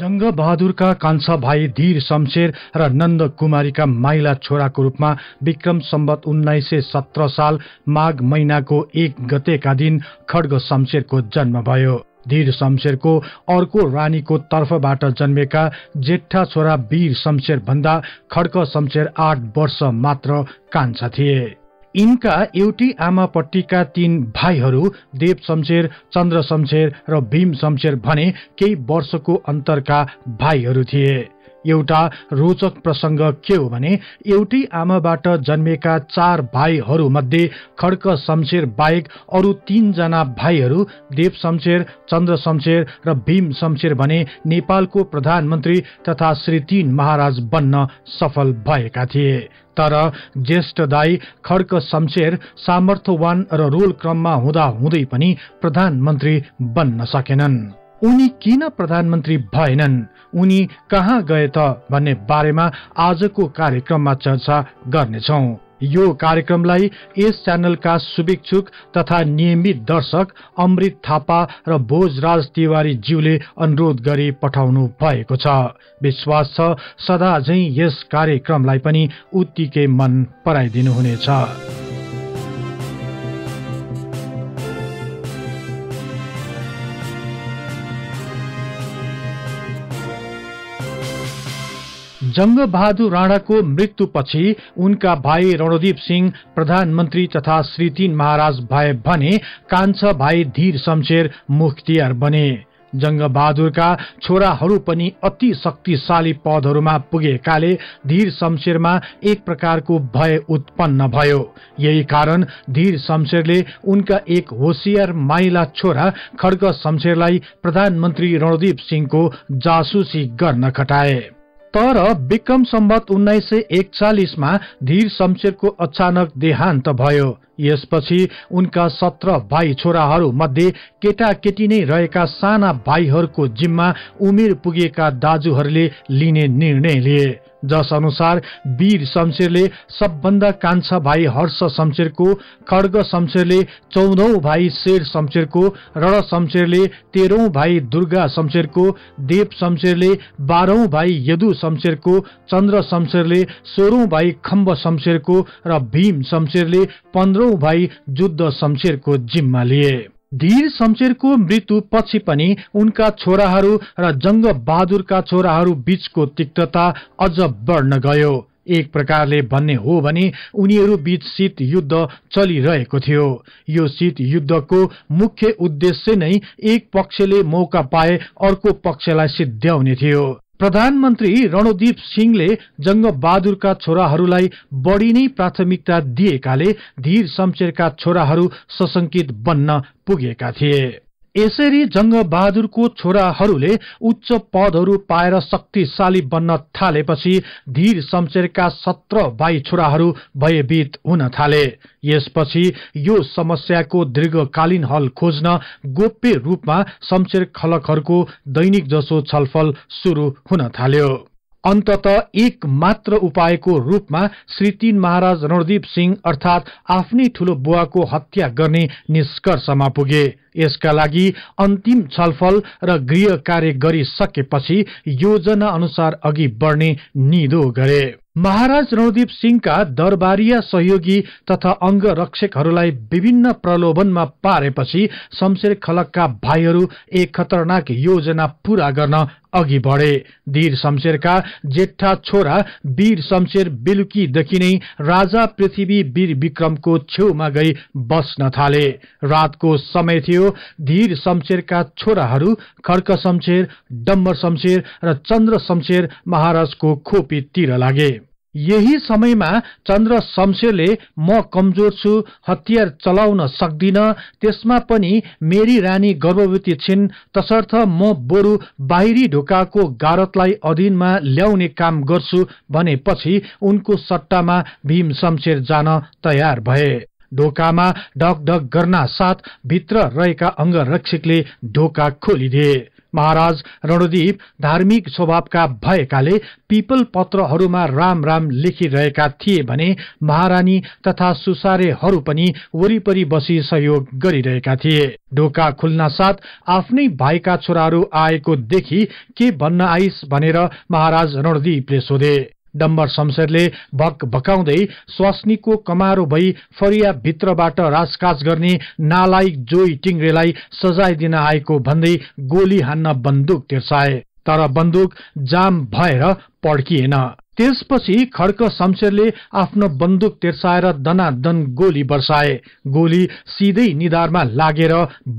जङ्ग बहादुरका कान्छा भाइ धीर शमशेर र नन्द कुमारीका माइला छोराको रूपमा विक्रम सम्बत उन्नाइस सय सत्र साल माघ महिनाको एक गतेका दिन खड्ग शमशेरको जन्म भयो। धीर शमशेरको अर्को रानीको तर्फबाट जन्मेका जेठा छोरा वीर शमशेर भन्दा खड्ग शमशेर आठ वर्ष मात्र कान्छा थिए। यिनका एउटी आमापट्टिका तीन भाइहरू देव शमशेर चन्द्र शमशेर र भीम शमशेर भने केही वर्षको अन्तरका भाइहरू थिए। एउटा रोचक प्रसङ्ग के हो भने एउटै आमाबाट जन्मेका चार भाइहरू मध्ये खड्क शमशेर बाहेक अरू तीनजना भाइहरू देव शमशेर चन्द्र शमशेर र भीम शमशेर भने नेपालको प्रधानमन्त्री तथा श्री तीन महाराज बन्न सफल भएका थिए। तर ज्येष्ठ दाई खड्क शमशेर सामर्थ्यवान र रोल क्रममा हुँदा हुँदै पनि प्रधानमन्त्री बन्न सकेनन्। उनी किन प्रधानमन्त्री भएनन्? उनी कहाँ गए त भन्ने बारेमा आजको कार्यक्रममा चर्चा गर्नेछौ। यो कार्यक्रमलाई यस च्यानलका शुभेच्छुक तथा नियमित दर्शक अमृत थापा र भोजराज तिवारी ज्यूले अनुरोध गरी पठाउनु भएको छ। विश्वास छ सदा झै यस कार्यक्रमलाई पनि उत्तिकै मन पराइदिनुहुनेछ। जङ्ग बहादुर राणाको मृत्युपछि उनका भाइ रणदीप सिंह प्रधानमन्त्री तथा श्री तीन महाराज भए भने कान्छा भाइ धीर शमशेर मुख्तियार बने। जङ्ग बहादुरका छोराहरू पनि अति शक्तिशाली पदहरूमा पुगेकाले धीर शमशेरमा एक प्रकारको भय उत्पन्न भयो। यही कारण धीर शमशेरले उनका एक होसियार माइला छोरा खड्ग शमशेरलाई प्रधानमन्त्री रणदीप सिंहको जासुसी गर्न खटाए। तर विक्रम सम्बत उन्नाइस सय एकचालिसमा धीर शमशेरको अचानक देहान्त भयो। यसपछि उनका सत्र भाइ छोराहरू मध्ये केटाकेटी नै रहेका साना भाइहरूको जिम्मा उमेर पुगेका दाजुहरूले लिने निर्णय लिए। जस अनुसार वीर शमशेरले सबभन्दा कान्छा भाइ हर्ष शमशेरको खड्ग शमशेरले चौधौं भाइ शेर शमशेरको रण शमशेरले तेह्रौं भाइ दुर्गा शमशेरको देव शमशेरले बाह्रौं भाइ यदु शमशेरको चन्द्र शमशेरले सोह्रौं भाइ खम्ब शमशेरको र भीम शमशेरले पन्ध्रौं भाइ जुद्ध शमशेरको जिम्मा लिए। धीर शमशेरको मृत्यु पछि पनि उनका छोराहरू र जङ्ग बहादुरका छोराहरू बीचको तिक्तता अझ बढ्न गयो। एक प्रकारले भन्ने हो भने उनीहरू बीच शीत युद्ध चलिरहेको थियो। यो शीत युद्धको मुख्य उद्देश्य नै एक पक्षले मौका पाए अर्को पक्षलाई सिद्ध्याउने थियो। प्रधानमन्त्री रणदीप सिंहले जङ्ग बहादुरका छोराहरूलाई बढी नै प्राथमिकता दिएकाले धीर शमशेरका छोराहरू सशंकित बन्न पुगेका थिए। यसरी जङ्ग बहादुरको छोराहरूले उच्च पदहरू पाएर शक्तिशाली बन्न थालेपछि धीर शमशेरका सत्र भाइ छोराहरू भयभीत हुन थाले। यसपछि यो समस्याको दीर्घकालीन हल खोज्न गोप्य रूपमा शमशेर खलकहरूको दैनिक जसो छलफल शुरू हुन थाल्यो। अन्तत एक मात्र उपायको रूपमा श्री तीन महाराज रणदीप सिंह अर्थात आफ्नै ठूलो बुवाको हत्या गर्ने निष्कर्षमा पुगे। यसका लागि अन्तिम छलफल र गृह कार्य गरिसकेपछि योजना अनुसार अघि बढ्ने निदो गरे। महाराज रणदीप सिंहका दरबारिया सहयोगी तथा अङ्गरक्षकहरूलाई विभिन्न प्रलोभनमा पारेपछि शमशेर खलकका भाइहरू एक खतरनाक योजना पूरा गर्न अघि बढे। धीर शमशेरका जेठा छोरा वीर शमशेर बेलुकीदेखि नै राजा पृथ्वी वीर विक्रमको छेउमा गई बस्न थाले। रातको समय थियो धीर शमशेरका छोराहरू खड्क शमशेर डम्बर शमशेर र चन्द्र शमशेर महाराजको खोपीतिर लागे। यही समयमा चन्द्र शमशेरले म कमजोर छु हतियार चलाउन सक्दिन। त्यसमा पनि मेरी रानी गर्भवती छिन् तसर्थ म बरु बाहिरी ढोकाको गारतलाई अधीनमा ल्याउने काम गर्छु भनेपछि उनको सट्टामा भीम शमशेर जान तयार भए। ढोकामा ढक ढक गर्न साथ भित्र रहेका अङ्गरक्षकले ढोका खोलिदिए। महाराज रणदीप धार्मिक स्वभावका भएकाले पिपल पत्रहरूमा राम राम लेखिरहेका थिए भने महारानी तथा सुसारेहरू पनि वरिपरि बसी सहयोग गरिरहेका थिए। ढोका खुल्न साथ आफ्नै भाइका छोराहरू आएको देखि के भन्न आइस भनेर महाराज रणदीपले सोधे। डम्बर शमशेरले भक भकाउँदै स्वास्नीको कमारो भई फरिया भित्रबाट राजकाज गर्ने नालायक जोई टिङ्ग्रेलाई सजाय दिन आएको भन्दै गोली हान्न बन्दुक तिर्साए। तर बन्दुक जाम भएर पड्किएन। त्यसपछि खड्क शमशेरले आफ्नो बन्दुक तिर्साएर दनादन गोली वर्षाए गोली सिधै निधारमा लागेर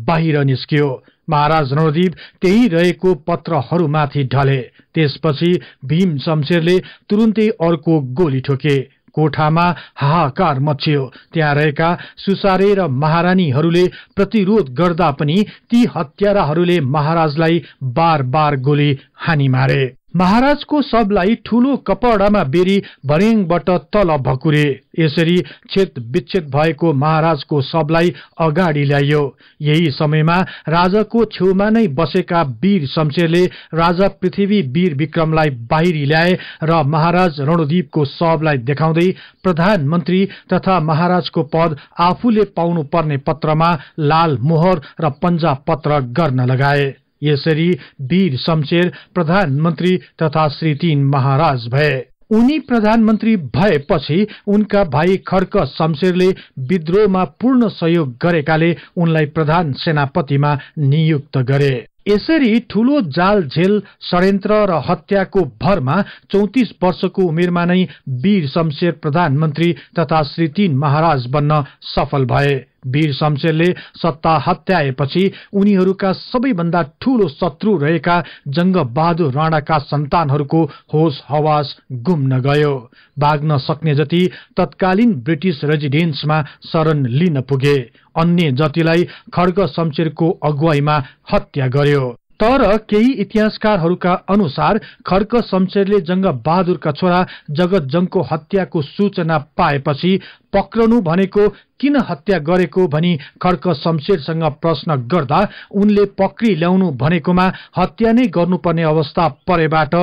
बाहिर निस्कियो। महाराज रणदीप त्यही रहेको पत्रहरूमाथि ढले। त्यसपछि भीम शमशेरले तुरुन्तै अर्को गोली ठोके। कोठामा हाहाकार मचियो। त्यहाँ रहेका सुसारे र महारानीहरूले प्रतिरोध गर्दा पनि ती हत्याराहरूले महाराजलाई बार बार गोली हानी मारे। महाराजको शबलाई ठूलो कपडामा बेरी भर्याङबाट तल भकुरे। यसरी छेद विच्छेद भएको महाराजको शबलाई अगाडि ल्याइयो। यही समयमा राजाको छेउमा नै बसेका वीर शमशेरले राजा पृथ्वी वीर विक्रमलाई बाहिरी ल्याए र महाराज रणदीपको शबलाई देखाउँदै प्रधानमन्त्री तथा महाराजको पद आफूले पाउनु पर्ने पत्रमा लाल मोहर र पञ्जा पत्र गर्न लगाए। यसरी वीर शमशेर प्रधानमन्त्री तथा श्री तीन महाराज भए। उनी प्रधानमन्त्री भएपछि उनका भाइ खड्क शमशेरले विद्रोहमा पूर्ण सहयोग गरेकाले उनलाई प्रधान सेनापतिमा नियुक्त गरे। यसरी ठूलो जाल झेल षड्यन्त्र र हत्याको भरमा चौतिस वर्षको उमेरमा नै वीर शमशेर प्रधानमन्त्री तथा श्री तीन महाराज बन्न सफल भए। वीर शमशेरले सत्ता हत्याएपछि उनीहरूका सबैभन्दा ठूलो शत्रु रहेका जंग बहादुर राणाका सन्तानहरूको होस हवास गुम्न गयो भाग्न सक्ने जति तत्कालीन ब्रिटिस रेजिडेन्समा शरण लिन पुगे। अन्य जतिलाई खड्ग शमशेरको अगुवाईमा हत्या गर्यो। तर केही इतिहासकारहरूका अनुसार खड्क शमशेरले जंग बहादुरका छोरा जगत जंगको हत्याको सूचना पाएपछि पक्रनु भनेको किन हत्या गरेको भनी खड्क शमशेरसँग प्रश्न गर्दा उनले पक्री ल्याउनु भनेकोमा हत्या नै गर्नुपर्ने अवस्था परेबाट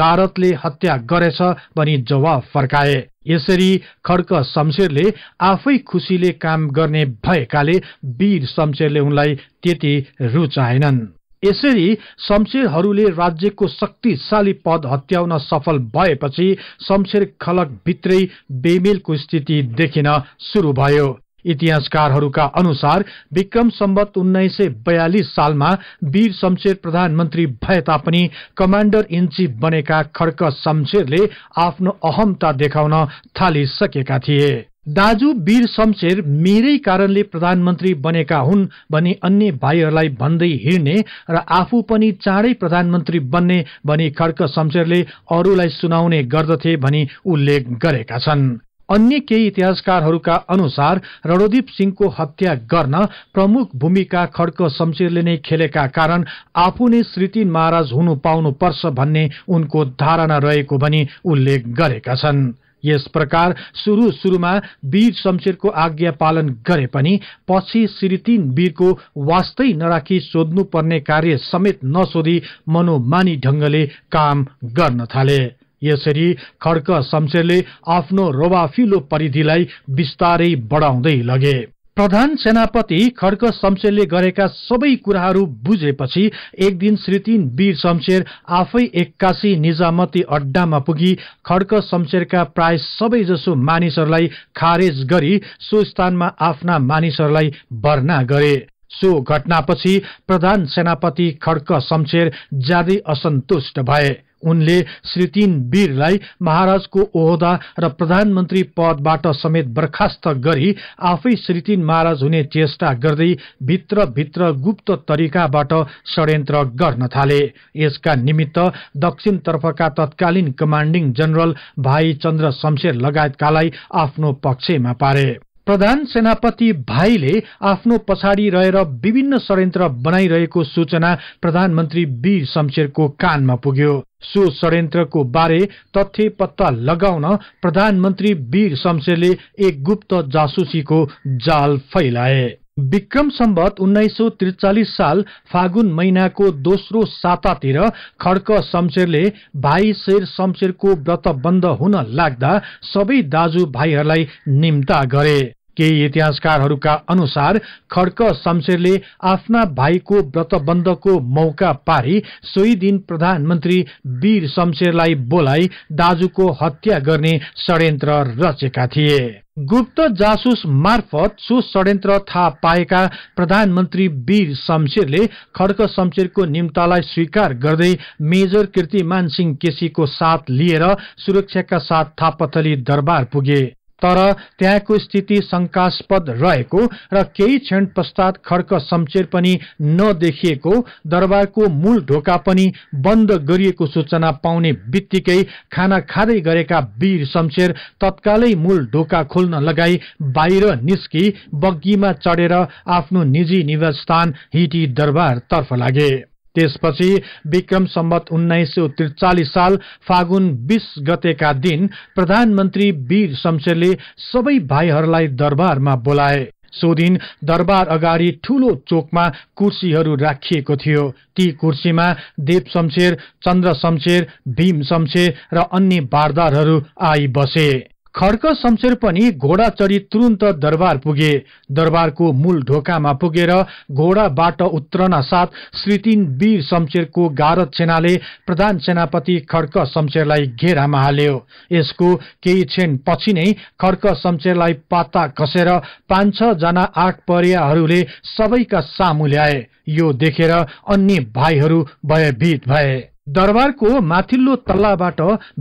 गारतले हत्या गरेछ भनी जवाब फर्काए। यसरी खड्क शमशेरले आफै खुसीले काम गर्ने भएकाले वीर शमशेरले उनलाई त्यति रुचाएनन्। यसरी शमशेरहरूले राज्यको शक्तिशाली पद हत्याउन सफल भएपछि शमशेर खलक भित्रै बेमेलको स्थिति देखिन शुरू भयो। इतिहासकारहरूका अनुसार विक्रम सम्बत उन्नाइस सय बयालिस सालमा वीर शमशेर प्रधानमन्त्री भए तापनि कमाण्डर इन चिफ बनेका खड्क शमशेरले आफ्नो अहमता देखाउन थालिसकेका थिए। दाजु वीर शमशेर मेरै कारणले प्रधानमन्त्री बनेका हुन् भनी अन्य भाइहरूलाई भन्दै हिँड्ने र आफू पनि चाँडै प्रधानमन्त्री बन्ने भनी खड्क शमशेरले अरूलाई सुनाउने गर्दथे भनी उल्लेख गरेका छन्। अन्य केही इतिहासकारहरूका अनुसार रणदीप सिंहको हत्या गर्न प्रमुख भूमिका खड्क शमशेरले नै खेलेका कारण आफू नै श्रीतीन महाराज हुनु पाउनु पर्छ भन्ने उनको धारणा रहेको भनी उल्लेख गरेका छन्। यस प्रकार सुरु सुरुमा वीर शमशेरको आज्ञा पालन गरे पनि पछि श्री तीन वीरको वास्तै नराखी सोध्नु पर्ने कार्य समेत नसोधी मनोमानी ढंगले काम गर्न थाले। यसरी खड्क शमशेरले आफ्नो रोबाफिलो परिधिलाई बिस्तारै बढाउँदै लगे। प्रधान सेनापति खड्क शमशेरले गरेका सबै कुराहरू बुझेपछि एक दिन श्रीतीन वीर शमशेर आफै एक्कासी निजामती अड्डामा पुगी खड्क शमशेरका प्राय सबैजसो मानिसहरूलाई खारेज गरी सो स्थानमा आफ्ना मानिसहरूलाई भर्ना गरे। सो घटनापछि प्रधान सेनापति खड्क शमशेर ज्यादै असन्तुष्ट भए। उनले श्री वीरलाई महाराजको ओहदा र प्रधानमन्त्री पदबाट समेत बर्खास्त गरी आफै श्री महाराज हुने चेष्टा गर्दै भित्र भित्र गुप्त तरिकाबाट षड्यन्त्र गर्न थाले। यसका निमित्त दक्षिण तर्फका तत्कालीन कमाण्डिङ जनरल भाइ चन्द्र शमशेर लगायतकालाई आफ्नो पक्षमा पारे। प्रधान सेनापति भाइले आफ्नो पछाडि रहेर विभिन्न षड्यन्त्र बनाइरहेको सूचना प्रधानमन्त्री वीर शमशेरको कानमा पुग्यो। सो षड्यन्त्रको बारे तथ्य पत्ता लगाउन प्रधानमन्त्री वीर शमशेरले एक गुप्त जासुसीको जाल फैलाए। विक्रम सम्बत उन्नाइस सौ त्रिचालिस साल फागुन महिनाको दोस्रो सातातिर खड्क शमशेरले भाइ शेर शमशेरको व्रत बन्द हुन लाग्दा सबै दाजु भाइहरूलाई निम्ता गरे। केही इतिहासकारहरूका अनुसार खड्क शमशेरले आफ्ना भाइको व्रतबन्धको मौका पारी सोही दिन प्रधानमन्त्री वीर शमशेरलाई बोलाई दाजुको हत्या गर्ने षड्यन्त्र रचेका थिए। गुप्त जासुस मार्फत सो षड्यन्त्र थाहा पाएका प्रधानमन्त्री वीर शमशेरले खड्क शमशेरको निम्तालाई स्वीकार गर्दै मेजर कीर्तिमान सिंह केसीको साथ लिएर सुरक्षाका साथ थापथली दरबार पुगे। तर त्यहाँको स्थिति शंकास्पद रहेको र केही क्षण पश्चात खड्क शमशेर पनि नदेखिएको दरबारको मूल ढोका पनि बन्द गरिएको सूचना पाउने बित्तिकै खाना खाँदै गरेका वीर शमशेर तत्कालै मूल ढोका खोल्न लगाई बाहिर निस्की बग्गीमा चढेर आफ्नो निजी निवास स्थान हिटी दरबार तर्फ लागे। त्यसपछि विक्रम सम्बत उन्नाइस सय त्रिचालिस साल फागुन बीस गतेका दिन प्रधानमन्त्री वीर शमशेरले सबै भाइहरूलाई दरबारमा बोलाए। सो दिन दरबार अगाडि ठूलो चोकमा कुर्सीहरू राखिएको थियो। ती कुर्सीमा देव शमशेर चन्द्र शमशेर भीम शमशेर र अन्य बारदारहरू आई बसे खड्क शमशेर पनि घोडा चढी तुरन्त दरबार पुगे। दरबारको मूल ढोकामा पुगेर घोडाबाट उत्रन साथ श्री तीन वीर शमशेरको गारद सेनाले प्रधान सेनापति खड्क शमशेरलाई घेरामा हाल्यो। यसको केही क्षण पछि नै खड्क शमशेरलाई पाता कसेर पाँच छ जना आठ परियाहरूले सबैका सामु ल्याए। यो देखेर अन्य भाइहरू भयभीत भए। दरबारको माथिल्लो तल्लाबाट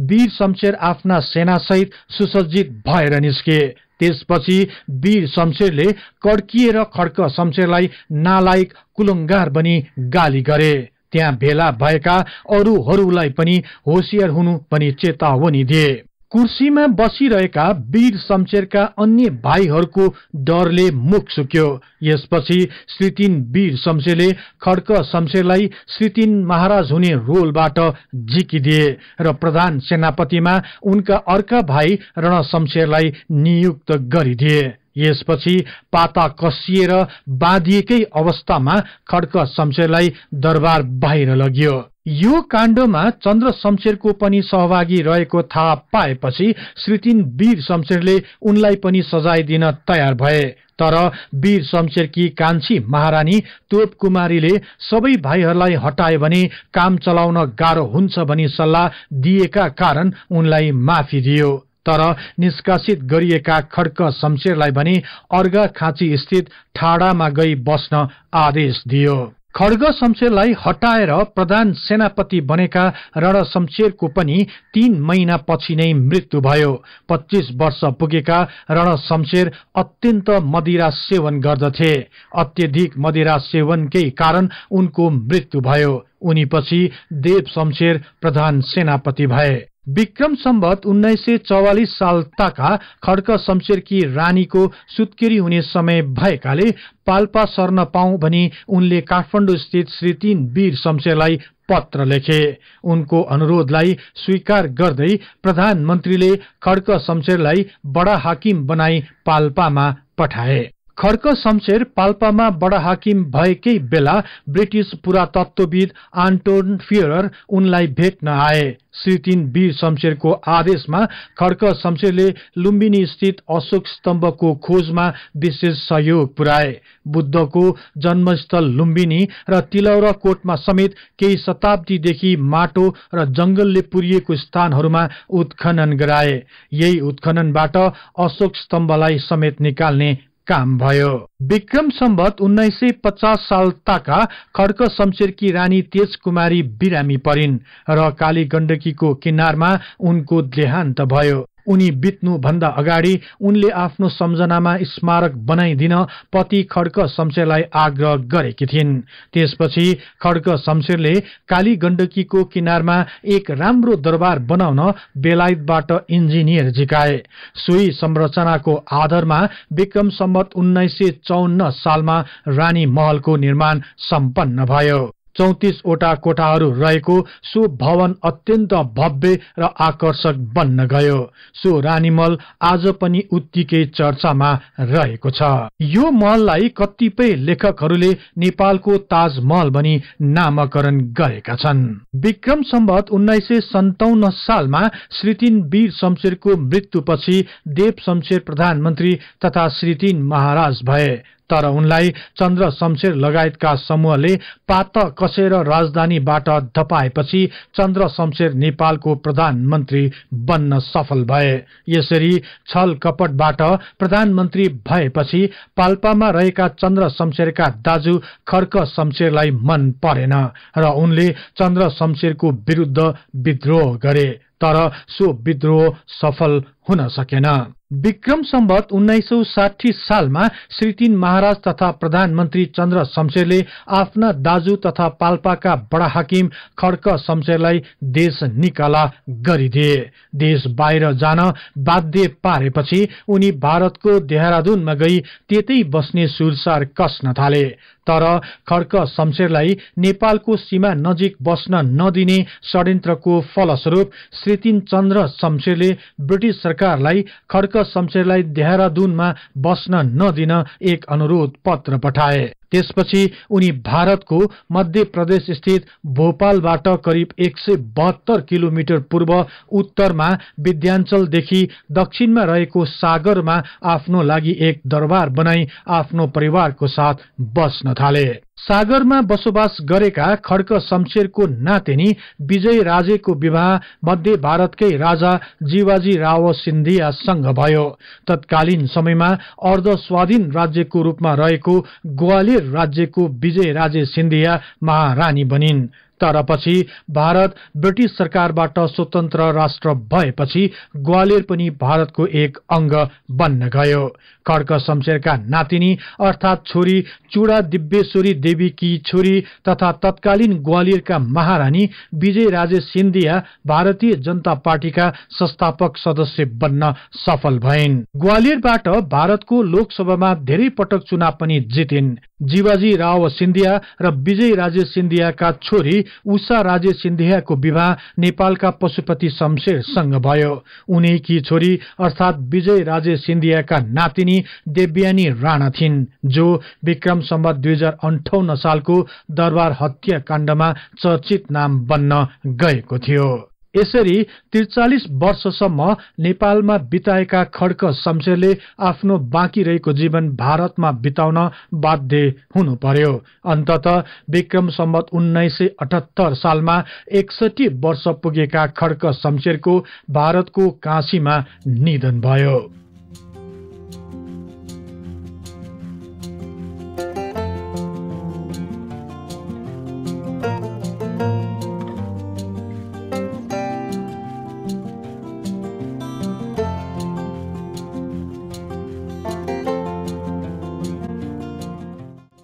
वीर शमशेर आफ्ना सेनासहित सुसज्जित भएर निस्के। त्यसपछि वीर शमशेरले कड्किएर खड्क शमशेरलाई नालायक कुलङ्गार बनी गाली गरे। त्यहाँ भेला भएका अरूहरूलाई पनि होसियार हुनु पनि चेतावनी दिए। कुर्सीमा बसिरहेका वीर शमशेरका अन्य भाइहरूको डरले मुख सुक्यो। यसपछि श्रीतिन वीर शमशेरले खड्क शमशेरलाई श्रीतिन महाराज हुने रोलबाट झिकिदिए र प्रधान सेनापतिमा उनका अर्का भाइ रण शमशेरलाई नियुक्त गरिदिए। यसपछि पाता कसिएर बाँधिएकै अवस्थामा खड्क शमशेरलाई दरबार बाहिर लगियो। यो काण्डमा चन्द्र शमशेरको पनि सहभागी रहेको थाहा पाएपछि श्रीतिन वीर शमशेरले उनलाई पनि सजाय दिन तयार भए। तर वीर शमशेरकी कान्छी महारानी तोप कुमारीले सबै भाइहरूलाई हटाए भने काम चलाउन गाह्रो हुन्छ भनी सल्लाह दिएका कारण उनलाई माफी दियो। तर निष्कासित गरिएका खड्क शमशेरलाई भने अर्घा खाँची स्थित ठाडामा गई बस्न आदेश दियो। खड्ग शमशेरलाई हटाएर प्रधान सेनापति बनेका रण शमशेरको पनि तीन महिना पछि नै मृत्यु भयो। पच्चिस वर्ष पुगेका रण शमशेर अत्यन्त मदिरा सेवन गर्दथे। अत्यधिक मदिरा सेवनकै कारण उनको मृत्यु भयो। उनी पछि देव शमशेर प्रधान सेनापति भए। विक्रम सम्बत उन्नाइस सय चौवालिस साल ताका खड्क शमशेरकी रानीको सुत्केरी हुने समय भएकाले पाल्पा सर्न पाऊ भनी उनले काठमाडौँ स्थित श्री तीन वीर शमशेरलाई पत्र लेखे। उनको अनुरोधलाई स्वीकार गर्दै प्रधानमन्त्रीले खड्क शमशेरलाई बडा हाकिम बनाई पाल्पामा पठाए। खड्क शमशेर पाल्पामा बडा हाकिम भएकै बेला ब्रिटिस पुरातत्वविद आन्टोन फियर उनलाई भेट्न आए। श्री तीन वीर शमशेरको आदेशमा खड्क शमशेरले लुम्बिनी स्थित अशोक स्तम्भको खोजमा विशेष सहयोग पुर्याए बुद्धको जन्मस्थल लुम्बिनी र तिलौरा कोटमा समेत केही शताब्दीदेखि माटो र जंगलले पुरिएको स्थानहरूमा उत्खनन गराए। यही उत्खननबाट अशोक स्तम्भलाई समेत निकाल्ने काम भयो। विक्रम सम्बत उन्नाइस सय पचास साल ताका खड्क शमशेरकी रानी तेज कुमारी बिरामी परिन् र काली गण्डकीको किनारमा उनको देहान्त भयो। उनी बित्नु भन्दा अगाडि उनले आफ्नो सम्झनामा स्मारक बनाइदिन पति खड्क शमशेरलाई आग्रह गरेकी थिइन्। त्यसपछि खड्क शमशेरले काली गण्डकीको किनारमा एक राम्रो दरबार बनाउन बेलायतबाट इन्जिनियर झिकाए। सोही संरचनाको आधारमा विक्रम सम्बत उन्नाइस सय चौन्न सालमा रानी महलको निर्माण सम्पन्न भयो। चौतिसवटा कोठाहरू रहेको सो भवन अत्यन्त भव्य र आकर्षक बन्न गयो। सो रानीमल आज पनि उत्तिकै चर्चामा रहेको छ। यो महललाई कतिपय लेखकहरूले नेपालको ताजमहल भनी नामकरण गरेका छन्। विक्रम सम्बत उन्नाइस सय सन्ताउन्न सालमा श्रीतिन वीर शमशेरको मृत्युपछि देव शमशेर प्रधानमन्त्री तथा श्रीतिन महाराज भए। तर उनलाई चन्द्र शमशेर लगायतका समूहले पात कसेर राजधानीबाट धपाएपछि चन्द्र शमशेर नेपालको प्रधानमन्त्री बन्न सफल भए। यसरी छल कपटबाट प्रधानमन्त्री भएपछि पाल्पामा रहेका चन्द्र शमशेरका दाजु खर्क शमशेरलाई मन परेन र उनले चन्द्र शमशेरको विरुद्ध विद्रोह गरे। तर सो विद्रोह सफल हुन सकेन। विक्रम सम्बत उन्नाइस सौ साठी सालमा श्री तीन महाराज तथा प्रधानमन्त्री चन्द्र शमशेरले आफ्ना दाजु तथा पाल्पाका बडा हाकिम खड्क शमशेरलाई देश निकाला गरिदिए। देश बाहिर जान बाध्य पारेपछि उनी भारतको देहरादूनमा गई त्यतै बस्ने सुरसार कस्न थाले। तर खड्क शमशेरलाई नेपालको सीमा नजिक बस्न नदिने षड्यन्त्रको फलस्वरूप श्रीतिन चन्द्र शमशेरले ब्रिटिस सरकारलाई खड्क शमशेरलाई देहरादूनमा बस्न नदिन एक अनुरोध पत्र पठाए। त्यसपछि उनी भारतको मध्य प्रदेश स्थित भोपालबाट करिब एक सय बहत्तर किलोमिटर पूर्व उत्तरमा विद्याञ्चलदेखि दक्षिणमा रहेको सागरमा आफ्नो लागि एक दरबार बनाई आफ्नो परिवारको साथ बस्न थाले। सागरमा बसोबास गरेका खड्क शमशेरको नातिनी विजय राजेको विवाह मध्य भारतकै राजा जीवाजी राव सिन्धियासँग भयो। तत्कालीन समयमा अर्ध स्वाधीन राज्यको रूपमा रहेको ग्वालियर राज्यको विजय राजे सिन्धिया महारानी बनिन्। तर पछि भारत ब्रिटिस सरकारबाट स्वतन्त्र राष्ट्र भएपछि ग्वालियर पनि भारतको एक अंग बन्न गयो। खड्क शमशेरका नातिनी अर्थात छोरी चुडा दिव्येश्वरी देवीकी छोरी तथा तत्कालीन ग्वालियरका महारानी विजय राजे सिन्धिया भारतीय जनता पार्टीका संस्थापक सदस्य बन्न सफल भइन्। ग्वालियरबाट भारतको लोकसभामा धेरै पटक चुनाव पनि जितिन्। जीवाजी राव सिन्धिया र विजय राजे सिन्धियाका छोरी उषा राजे सिन्धियाको विवाह नेपालका पशुपति शमशेरसँग भयो। उनैकी छोरी अर्थात विजय राजे सिन्धियाका नातिनी देव्यानी राणा थिइन् जो विक्रम सम्बत दुई हजार अन्ठाउन्न सालको दरबार हत्याकाण्डमा चर्चित नाम बन्न गएको थियो। यसरी त्रिचालिस वर्षसम्म नेपालमा बिताएका खड्क शमशेरले आफ्नो बाँकी रहेको जीवन भारतमा बिताउन बाध्य हुनु पर्यो अन्तत विक्रम सम्बत उन्नाइस सय अठहत्तर सालमा एकसठी वर्ष पुगेका खड्क शमशेरको भारतको काशीमा निधन भयो।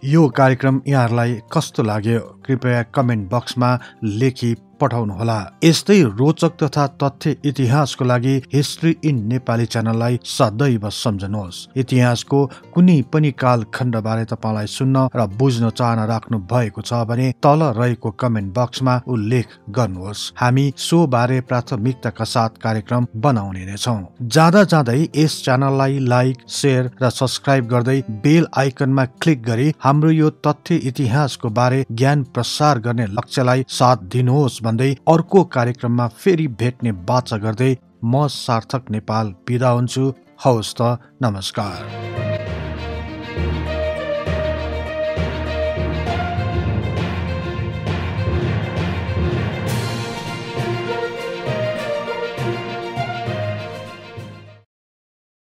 यो कार्यक्रम यहाँहरूलाई कस्तो लाग्यो कृपया कमेन्ट बक्समा लेखी पठाउनुहोला। यस्तै रोचक तथा तथ्य इतिहासको लागि हिस्ट्री इन नेपाली च्यानललाई सदैव सम्झनुहोस्। इतिहासको कुनै पनि कालखण्डबारे तपाईँलाई सुन्न र बुझ्न चाहना राख्नु भएको छ भने तल रहेको कमेन्ट बक्समा उल्लेख गर्नुहोस्। हामी सो बारे प्राथमिकताका साथ कार्यक्रम बनाउने नै जाँदा जाँदै यस च्यानललाई लाइक सेयर र सब्सक्राइब गर्दै बेल आइकनमा क्लिक गरी हाम्रो यो तथ्य इतिहासको बारे ज्ञान प्रसार गर्ने लक्ष्यलाई साथ दिनुहोस् भन्दै अर्को कार्यक्रममा फेरि भेट्ने बाचा गर्दै म सार्थक नेपाल बिदा हुन्छु। हवस् त नमस्कार।